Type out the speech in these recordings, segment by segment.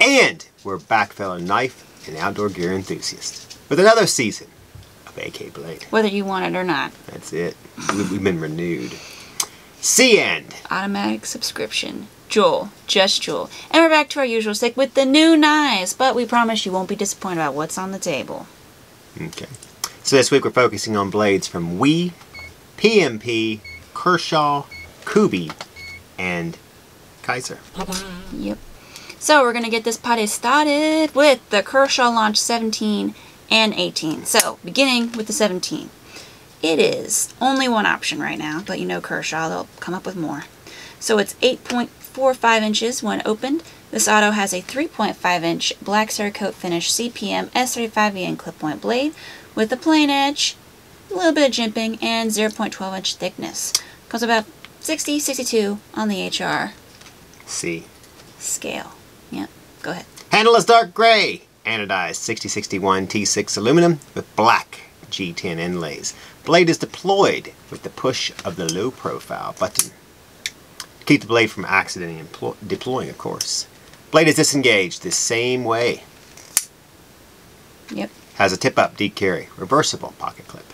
And we're back, fellow knife and outdoor gear enthusiasts, with another season of AK Blade. Whether you want it or not. That's it. We- We've been renewed. C end. Automatic subscription. Joel. Just Joel. And we're back to our usual stick with the new knives, but we promise you won't be disappointed about what's on the table. Okay. So this week we're focusing on blades from WE, PMP, Kershaw, Kubey, and Kizer. Yep. So we're going to get this party started with the Kershaw Launch 17 and 18. So beginning with the 17. It is only one option right now, but you know Kershaw, they'll come up with more. So it's 8.45 inches when opened. This auto has a 3.5 inch black Cerakote finish CPM S35VN clip point blade with a plain edge, a little bit of jimping, and 0.12 inch thickness. Comes about 60, 62 on the HR C. scale. Yep, go ahead. Handle is dark gray, anodized 6061 T6 aluminum with black G10 inlays. Blade is deployed with the push of the low profile button. Keep the blade from accidentally deploying, of course. Blade is disengaged the same way. Yep. Has a tip up D carry, reversible pocket clip.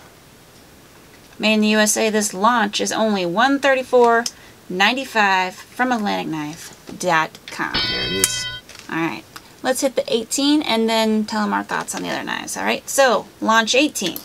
Made in the USA, this launch is only $134.95 from AtlanticKnife.com. There it is. Alright, let's hit the 18 and then tell them our thoughts on the other knives. Alright, so launch 18.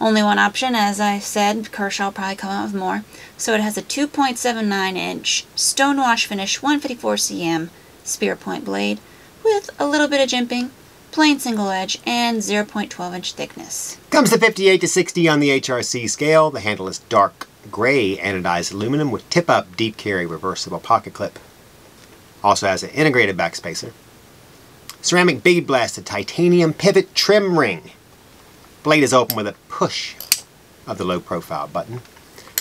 Only one option, as I said, Kershaw will probably come out with more. So it has a 2.79 inch stonewash finish 154 cm spear point blade with a little bit of jimping, plain single edge, and 0.12 inch thickness. Comes to 58 to 60 on the HRC scale. The handle is dark gray anodized aluminum with tip up deep carry reversible pocket clip. Also has an integrated backspacer. Ceramic bead blasted titanium pivot trim ring. Blade is open with a push of the low profile button.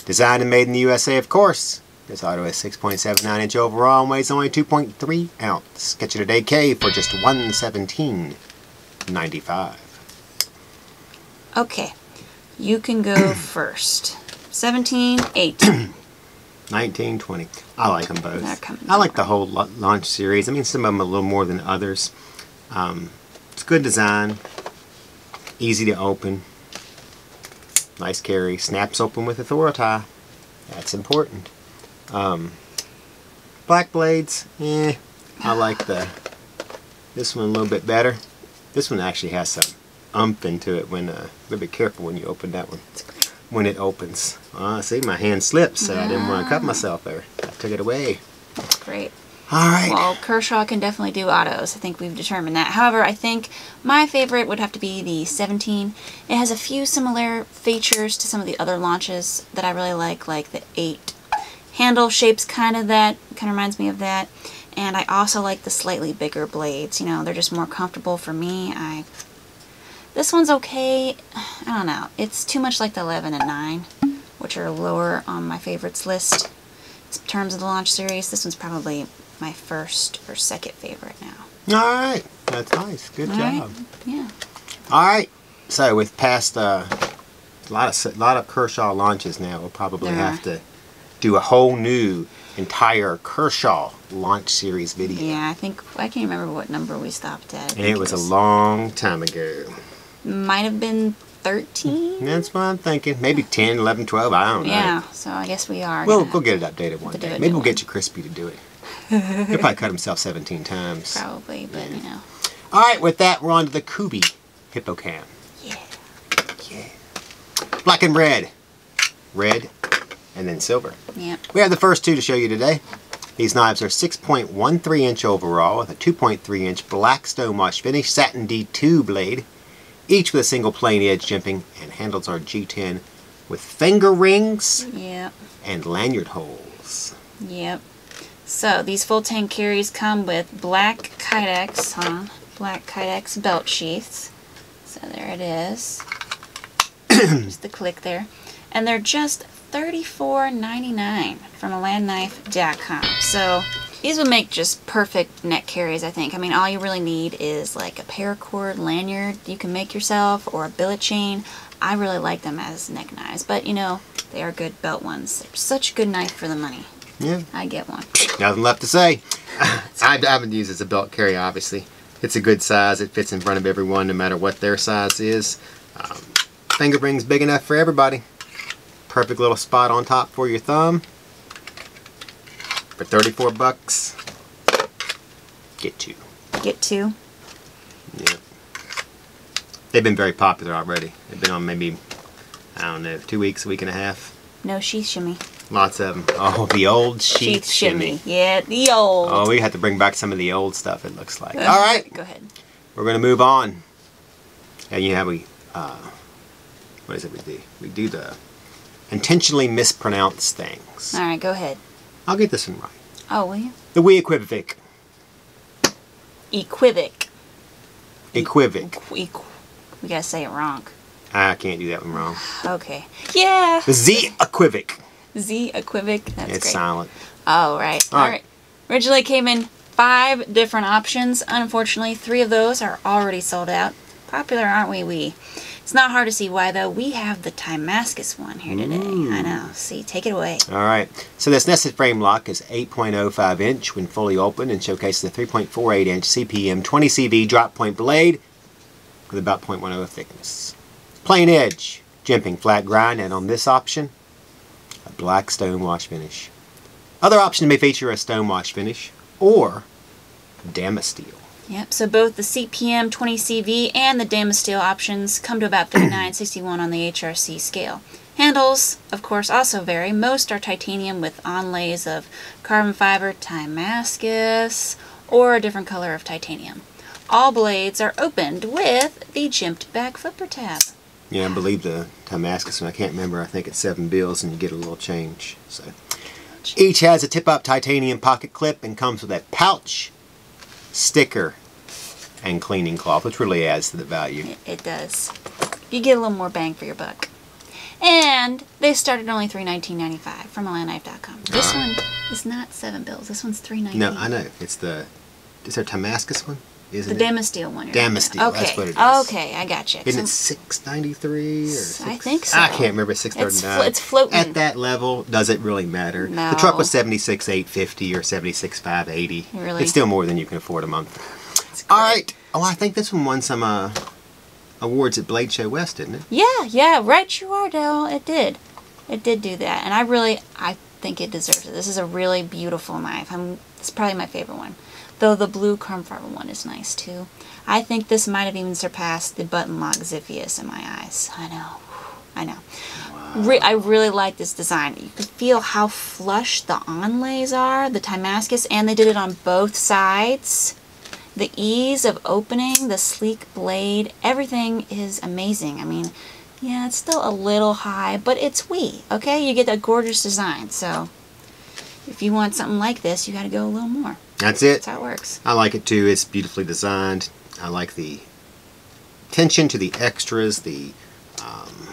Designed and made in the USA, of course. This auto is 6.79 inch overall and weighs only 2.3 ounce. Get you today K for just 117.95. Okay, you can go first. 17, 18. 19, 20. I like them both. I like the whole launch series. I mean, some of them a little more than others. Um, it's good design, easy to open, nice carry, snaps open with authority. That's important. Um, black blades, eh. I like the this one a little bit better. This one actually has some umph into it. When uh, a little bit careful when you open that one when it opens. Ah, see, my hand slipped, so I didn't want to cut myself there. I took it away. Great. All right. Well, Kershaw can definitely do autos. I think we've determined that. However, I think my favorite would have to be the 17. It has a few similar features to some of the other launches that I really like, like the 8 handle shape's kind of that, kind of reminds me of that. And I also like the slightly bigger blades. You know, they're just more comfortable for me. I This one's okay. I don't know. It's too much like the 11 and 9, which are lower on my favorites list. In terms of the launch series, this one's probably my first or second favorite now. All right. That's nice. Good All job. right. Yeah. All right. So with past uh, a lot of s- lot of Kershaw launches now, we'll probably There have are. to do a whole new entire Kershaw launch series video. Yeah, I think I can't remember what number we stopped at. And it was a long time ago. Might have been 13. That's what I'm thinking. Maybe 10, 11, 12. I don't know. Yeah, so I guess we are. We'll, get it updated one day. Maybe we'll get you Crispy to do it. He'll probably cut himself 17 times. probably, but you know. All right, with that, we're on to the Kubey Hippocam. Yeah. Yeah. Black and red. Red and then silver. Yep. We have the first two to show you today. These knives are 6.13 inch overall with a 2.3 inch black stonewash finish satin D2 blade, each with a single plain edge jimping, and handles are G10 with finger rings Yep. and lanyard holes. Yep. So these full tank carries come with black Kydex, huh? Black Kydex belt sheaths. So there it is. just the click there. And they're just $34.99 from AtlanticKnife.com. So These would make just perfect neck carries, I think. I mean, all you really need is like a paracord lanyard you can make yourself or a billet chain. I really like them as neck knives, but you know, they are good belt ones. They're such a good knife for the money. Yeah. I get one. Nothing left to say. I, I haven't used it as a belt carry, obviously. It's a good size. It fits in front of everyone, no matter what their size is. Um, finger ring's big enough for everybody. Perfect little spot on top for your thumb. For 34 bucks, get two. Get two. Yeah. They've been very popular already. They've been on maybe, I don't know, two weeks, a week and a half. No sheath shimmy. Lots of them. Oh, the old sheath, Sheath shimmy. Yeah, the old. Oh, we have to bring back some of the old stuff, it looks like. All right. Go ahead. We're gonna move on. And you have we uh, what is it we do? We do the intentionally mispronounce things. All right, go ahead. I'll get this one right. Oh, will you? The we equivoc. Equivoc. Equivoc. Equ- we gotta say it wrong. I can't do that one wrong. Okay. Yeah. The Z equivoc. Z equivoc. That's It's great. silent. Oh, right. All All right. right. Originally came in five different options. Unfortunately, three of those are already sold out. Popular, aren't we? We. It's not hard to see why, though. We have the Timascus one here today. Mm. I know. See, take it away. All right. So this nested frame lock is 8.05 inch when fully open and showcases a 3.48 inch CPM 20 CV drop point blade with about 0.10 thickness. Plain edge, jimping flat grind, and on this option, a black stone wash finish. Other options may feature a stone wash finish or Damasteel. Yep, so both the CPM 20CV and the Damasteel options come to about 3961 on the HRC scale. Handles, of course, also vary. Most are titanium with onlays of carbon fiber Timascus or a different color of titanium. All blades are opened with the jimped back flipper tab. Yeah, I believe the Damascus one. I can't remember. I think it's seven bills, and you get a little change. So each has a tip-up titanium pocket clip and comes with a pouch, sticker, and cleaning cloth, which really adds to the value. It, does. You get a little more bang for your buck. And they start at only $319.95 from AtlanticKnife.com. This ah. one is not seven bills. This one's $319. No, I know it's the. Is there a Damascus one? The Isn't it? Damasteel one. Damasteel, about. that's Okay. what it is. Okay, I got you. Isn't it six ninety three or? I think so. I can't remember. Six thirty It's nine. it's floating. At that level, does it really matter? No. The truck was seventy six eight fifty or seventy six five eighty. Really? It's still more than you can afford a month. All right. Oh, I think this one won some uh, awards at Blade Show West, didn't it? Yeah, yeah, right you are, Dale. It did. It did do that. And I really, I think it deserves it. This is a really beautiful knife. I'm, it's probably my favorite one. Though the blue carbon fiber one is nice too. I think this might have even surpassed the button lock Ziphius in my eyes. I know. I know. Re- I really like this design. You can feel how flush the onlays are, the Timascus, and they did it on both sides. The ease of opening, the sleek blade, everything is amazing. I mean, yeah, it's still a little high, but it's WE, okay? You get a gorgeous design, so if you want something like this, you gotta go a little more. That's it. That's how it works. I like it too. It's beautifully designed. I like the attention to the extras, the um,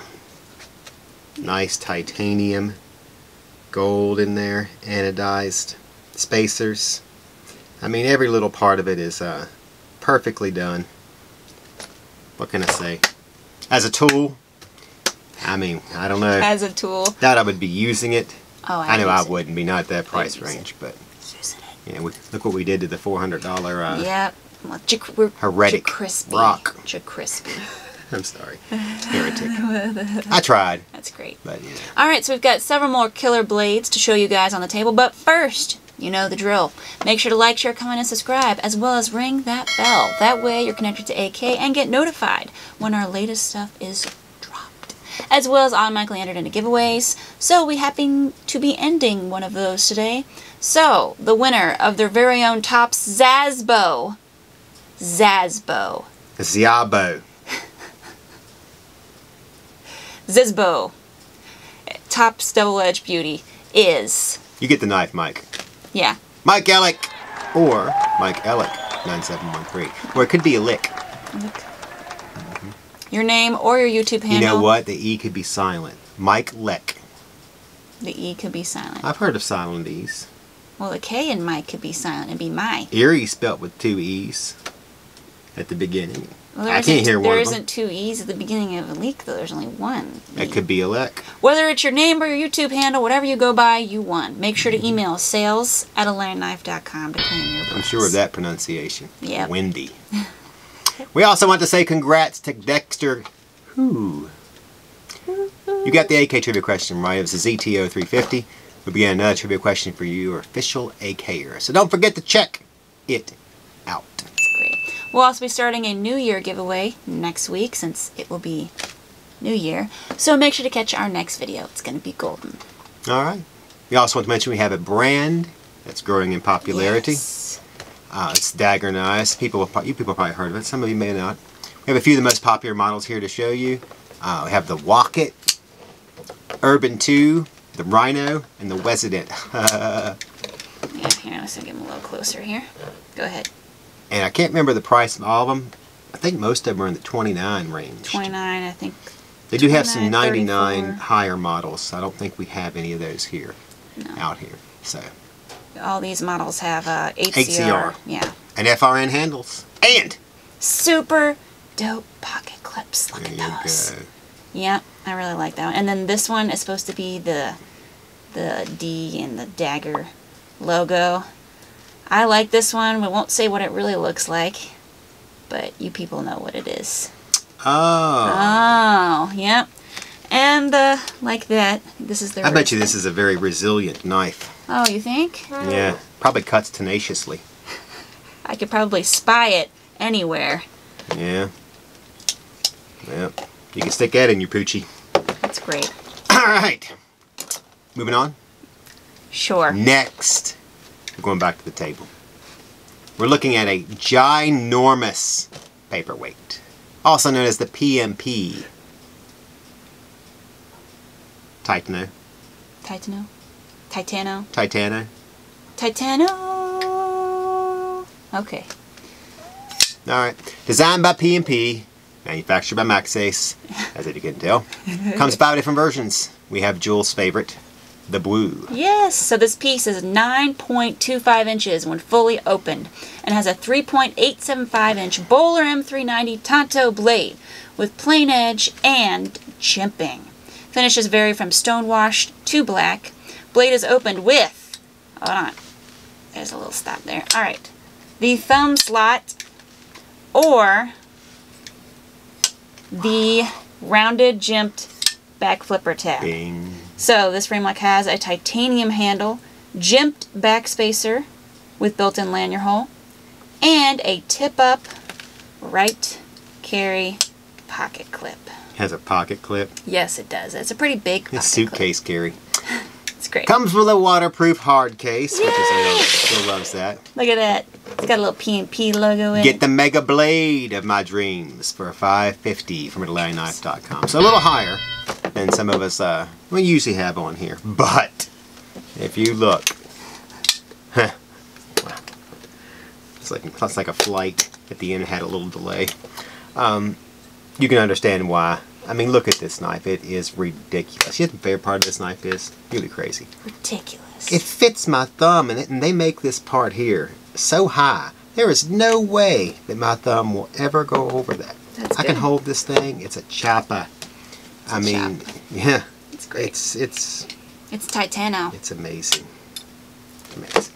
nice titanium gold in there, anodized spacers. I mean, every little part of it is uh, perfectly done. What can I say? As a tool, I mean, I don't know As a tool. that I would be using it. Oh, I know I use it. wouldn't be, not at that price range, but. Yeah, we, look what we did to the $400 uh, Yep. Well, we're Heretic crispy. rock. crispy. I'm sorry. Heretic. I tried, That's great. but know. All right, so we've got several more killer blades to show you guys on the table, but first, you know the drill. Make sure to like, share, comment, and subscribe, as well as ring that bell. That way you're connected to AK and get notified when our latest stuff is dropped, as well as automatically entered into giveaways. So we happen to be ending one of those today. So, the winner of their very own Tops Zazbo, Zazbo, Ziabo. Zizbo, Tops Double Edge Beauty is, You get the knife, Mike. yeah, Mike Ellick. Or Mike Ellick, 9713. Or it could be a lick. your name or your YouTube handle. You know what? The E could be silent. Mike Leck. The E could be silent. I've heard of silent E's. Well, the K in Mike could be silent and be my. Erie spelt with two E's at the beginning. Well, I can't hear one There of them. isn't two E's at the beginning of a leak, though. There's only one. It E. could be Alec. Whether it's your name or your YouTube handle, whatever you go by, you won. Make sure to Mm-hmm. email sales at atlanticknife.com to claim your I'm sure of that pronunciation. Yeah. Wendy. we also want to say congrats to Dexter. Who? You got the AK trivia question right. It was a ZTO 350. We began another trivia question for you, your official AKer. So don't forget to check it out. That's great. We'll also be starting a New Year giveaway next week since it will be New Year. So make sure to catch our next video. It's going to be golden. All right. We also want to mention we have a brand that's growing in popularity. Yes. Uh, it's Daggerr Knives. People, you people probably heard of it. Some of you may not. We have a few of the most popular models here to show you. Uh, we have the Wocket, Urban 2, the Rhino, and the Resident. Yeah, here, let's get them a little closer here. Go ahead. and I can't remember the price of all of them. I think most of them are in the 29 range. 29, I think. They do have some 99 34. higher models. I don't think we have any of those here, No. out here. So, All these models have uh, HCR. HCR. Yeah. and FRN handles. And Super dope pocket clips. Look there at you those. go. Yeah, I really like that one. And then this one is supposed to be the the D and the Daggerr logo. I like this one. We won't say what it really looks like, but you people know what it is. Oh. Oh, yep. And uh, like that, this is the. I bet you this is a very resilient knife. Oh, you think? Yeah, probably cuts tenaciously. I could probably spy it anywhere. Yeah. Yeah. You can stick that in your poochie. That's great. All right. Moving on. Sure. Next, we're going back to the table. We're looking at a ginormous paperweight, also known as the PMP. Titano. Titano. Titano. Titano. Titano. Okay. All right. Designed by PMP, manufactured by Maxace, as you can tell. Comes five different versions. We have Jules' favorite, the blue. Yes, so this piece is 9.25 inches when fully opened and has a 3.875 inch Böhler M390 Tonto blade with plain edge and jimping. Finishes vary from stone stonewashed to black. Blade is opened with, hold on, there's a little stop there. All right, the thumb slot or the rounded jimped back flipper tab. Bing. So this frame lock has a titanium handle, jimped back spacer with built-in lanyard hole, and a tip-up right carry pocket clip. Has a pocket clip. Yes, it does. It's a pretty big pocket His clip. suitcase carry. It's great. Comes with a waterproof hard case, which is still loves that. Look at that. It's got a little PMP logo in Get it. the mega blade of my dreams for 550 from AtlanticKnife.com. So a little higher than some of us uh, we usually have on here. But if you look, huh, it's like it's like a flight at the end had a little delay. Um, you can understand why. I mean, look at this knife. It is ridiculous. You know the favorite part of this knife is? Really crazy. Ridiculous. It fits my thumb, and, it, and they make this part here so high. There is no way that my thumb will ever go over that. That's I can hold this thing. It's a chopper. I a mean, yeah, It's great. it's it's It's Titano. it's amazing. Amazing.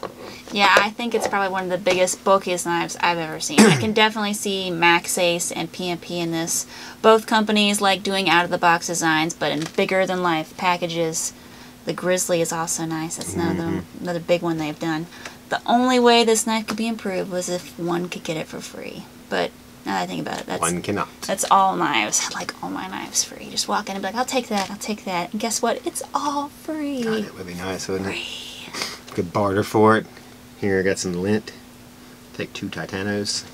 Yeah, I think it's probably one of the biggest, bulkiest knives I've ever seen. I can definitely see Maxace and PMP in this. Both companies like doing out-of-the-box designs, but in bigger-than-life packages. The Grizzly is also nice. That's another Mm-hmm. another big one they've done. The only way this knife could be improved was if one could get it for free. But now that I think about it, that's One cannot. that's all knives. I like all my knives free. Just walk in and be like, I'll take that, I'll take that. And guess what? It's all free. God, that would be nice, wouldn't it? Free. Could barter for it. Here, I got some lint. Take two Titanos.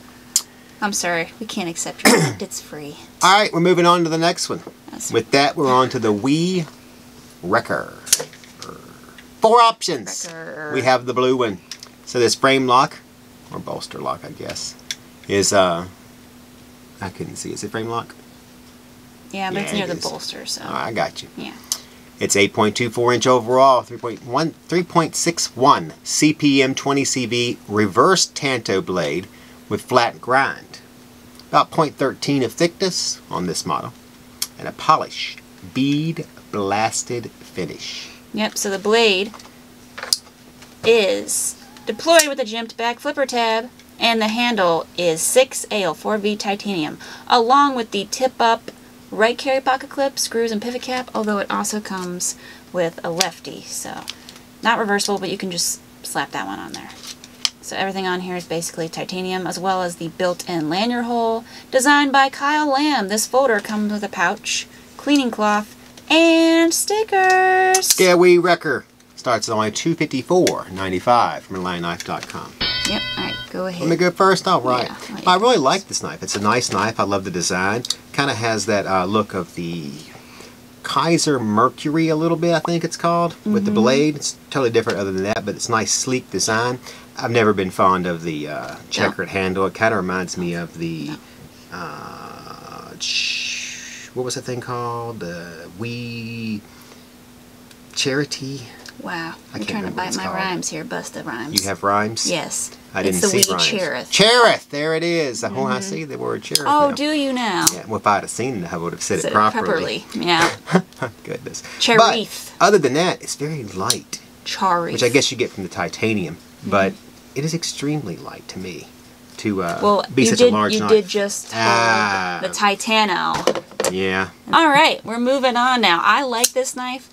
I'm sorry, we can't accept your gift. It's free. All right, we're moving on to the next one. That's With that, we're on to the WE Rekker. Four options. Rekker. We have the blue one. So this frame lock, or bolster lock, I guess, is uh, I couldn't see. Is it frame lock? Yeah, but it's near it the is. bolster, so Oh, I got you. yeah. It's 8.24 inch overall, 3.1, 3.61 CPM 20CV reverse Tanto blade with flat grind. About 0.13 of thickness on this model. And a polish, bead blasted finish. Yep, so the blade is deployed with a jimped back flipper tab and the handle is 6AL4V titanium along with the tip up right carry pocket clip, screws and pivot cap, although it also comes with a lefty, so not reversible, but you can just slap that one on there. So everything on here is basically titanium, as well as the built-in lanyard hole, designed by Kyle Lamb. This folder comes with a pouch, cleaning cloth, and stickers. Scary Rekker starts at only $254.95 from AtlanticKnife.com. Yep, alright, go ahead. Let me go first. All right. Yeah, well, I really like this knife. It's a nice knife. I love the design. Kind of has that uh, look of the Kizer Mercury a little bit. I think it's called with Mm-hmm. the blade. It's totally different other than that, but it's nice, sleek design. I've never been fond of the uh, checkered handle. It kind of reminds me of the uh, what was that thing called? The WE Cherith. Wow, I I'm trying to bite my called. rhymes here, bust the rhymes. You have rhymes. Yes. I didn't it's the see wee rhymes. cherith. Cherith, there it is. Oh, I see the word cherith. Oh, now. do you now? Yeah, well, if I'd have seen it, I would have said, Said it properly. Yeah. Goodness. Cherith. But other than that, it's very light, Chari. which I guess you get from the titanium. But it is extremely light to me to uh, Mm-hmm. Well, be you such did, a large you knife. did just Ah. the Titano. Yeah. All right, we're moving on now. I like this knife.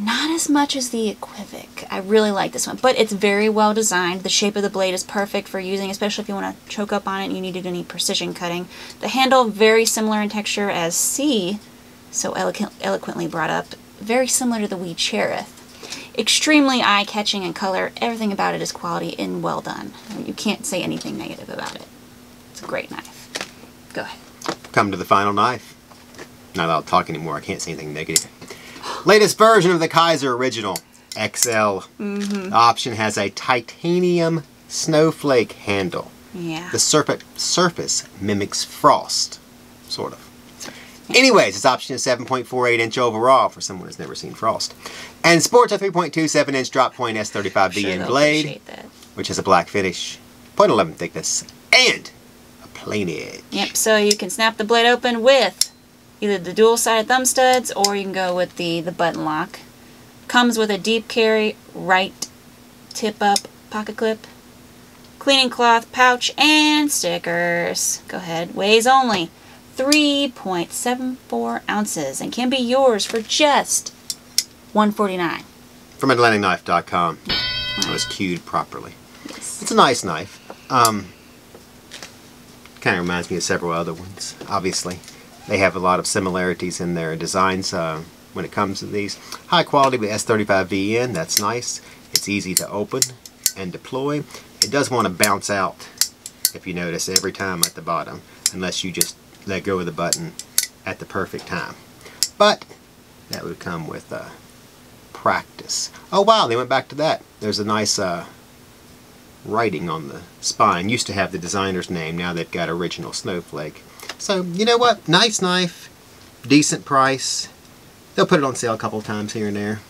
Not as much as the Equivik. I really like this one, but it's very well designed. The shape of the blade is perfect for using, especially if you want to choke up on it and you needed any precision cutting. The handle, very similar in texture as Cee, so eloquent, eloquently brought up. Very similar to the WE Cherith. Extremely eye-catching in color. Everything about it is quality and well done. You can't say anything negative about it. It's a great knife. Go ahead. Come to the final knife. Not allowed to talk anymore. I can't say anything negative. Latest version of the Kizer Original XL. Mm-hmm. Option has a titanium snowflake handle. Yeah. The surfa- surface mimics frost, sort of. Anyways, its option is 7.48 inch overall for someone who's never seen frost. And sports a 3.27 inch drop point S35 Sure VN blade, which has a black finish, 0.11 thickness, and a plain edge. Yep, so you can snap the blade open with either the dual-sided thumb studs or you can go with the, the button lock. Comes with a deep carry right tip-up pocket clip, cleaning cloth, pouch, and stickers. Go ahead. Weighs only 3.74 ounces and can be yours for just 149 From AtlanticKnife.com. That was cued properly. Yes. It's a nice knife. Um, kind of reminds me of several other ones, obviously. They have a lot of similarities in their designs uh, when it comes to these. High quality with S35VN, that's nice. It's easy to open and deploy. It does want to bounce out, if you notice, every time at the bottom, unless you just let go of the button at the perfect time. But that would come with uh, practice. Oh wow, they went back to that. There's a nice uh, writing on the spine. Used to have the designer's name, now they've got original snowflake. So, you know what? Nice knife, decent price. They'll put it on sale a couple times here and there.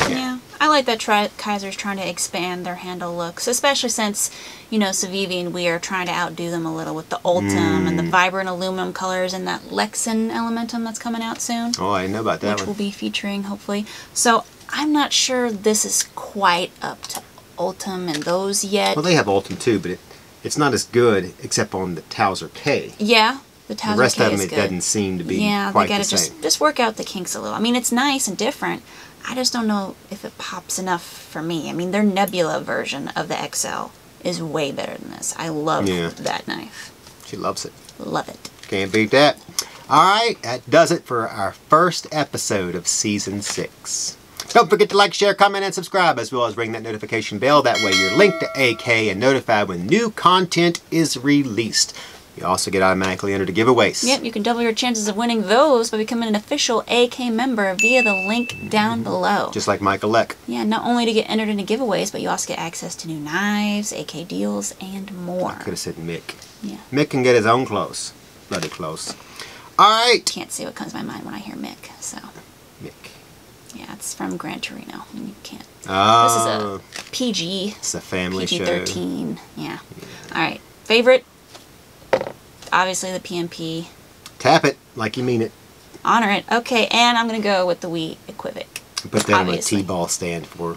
Yeah, I like that tri- Kizer's trying to expand their handle looks, especially since, you know, Civivi and we are trying to outdo them a little with the Ultem and the mm. vibrant aluminum colors and that Lexan Elementum that's coming out soon, Oh, I know about that which we'll be featuring hopefully. So I'm not sure this is quite up to Ultem and those yet. Well, they have Ultem too, but it, it's not as good except on the Towser K. yeah, the The rest of them, it good. doesn't seem to be yeah, they gotta the just just work out the kinks a little. I mean, it's nice and different. I just don't know if it pops enough for me. I mean, their Nebula version of the XL is way better than this. I love Yeah. that knife. She loves it. Love it. Can't beat that. All right, that does it for our first episode of season six. Don't forget to like, share, comment, and subscribe, as well as ring that notification bell. That way you're linked to AK and notified when new content is released. You also get automatically entered to giveaways. Yep, you can double your chances of winning those by becoming an official AK member via the link down mm-hmm. below. Just like Michael Leck. yeah, not only to get entered into giveaways, but you also get access to new knives, AK deals, and more. I could have said Mick. Yeah. Mick can get his own clothes. Bloody close. All right. Can't see what comes to my mind when I hear Mick, so. Mick. Yeah, it's from Gran Torino. You can't. Oh, This is a oh. PG. it's a family PG show. 13. Yeah. All right. Favorite? Obviously the PMP. Tap it like you mean it. Honor it. Okay, and I'm going to go with the WE Equivik. Put that on a. T-ball stand for.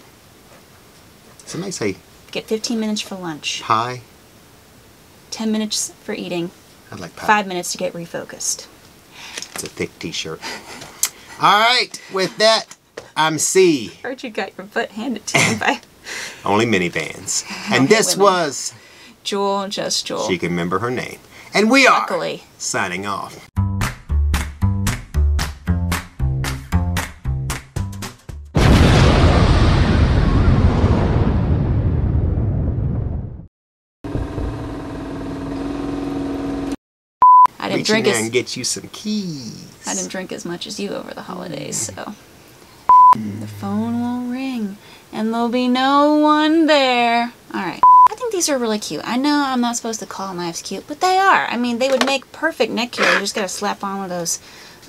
Somebody say Get 15 minutes for lunch, pie. 10 minutes for eating, I'd like pie. 5 minutes to get refocused. It's a thick T-shirt. All right, with that, I'm Cee. Heard you got your butt handed to you by Only minivans. And this women. was. Jewel, just Jewel. She can remember her name. And we are Luckily. signing off. I didn't Reach drink in there as and get you some keys. I didn't drink as much as you over the holidays, so mm. the phone won't ring and there'll be no one there. All right. These are really cute. I know I'm not supposed to call knives cute, but they are. I mean, they would make perfect neck gear. You just gotta slap on one of those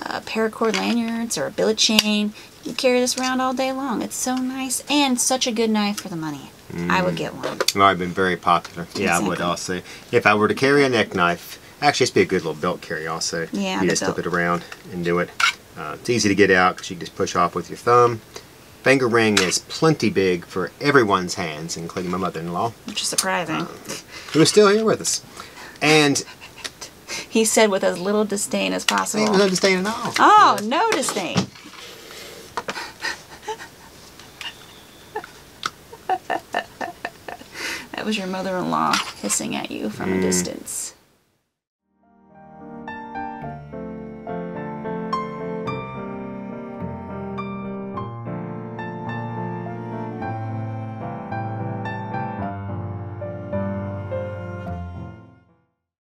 uh, paracord lanyards or a billet chain. You can carry this around all day long. It's so nice and such a good knife for the money. I would get one. Well, I've been very popular. Yeah, I would also. If I were to carry a neck knife, actually, it's be a good little belt carry also. Yeah, You just flip it around and do it. Uh, it's easy to get out because you can just push off with your thumb. Finger ring is plenty big for everyone's hands, including my mother-in-law, Which is surprising. Um, who is still here with us. And He said with as little disdain as possible. ain't disdain at all. Oh, no disdain. that was your mother-in-law hissing at you from a mm. distance.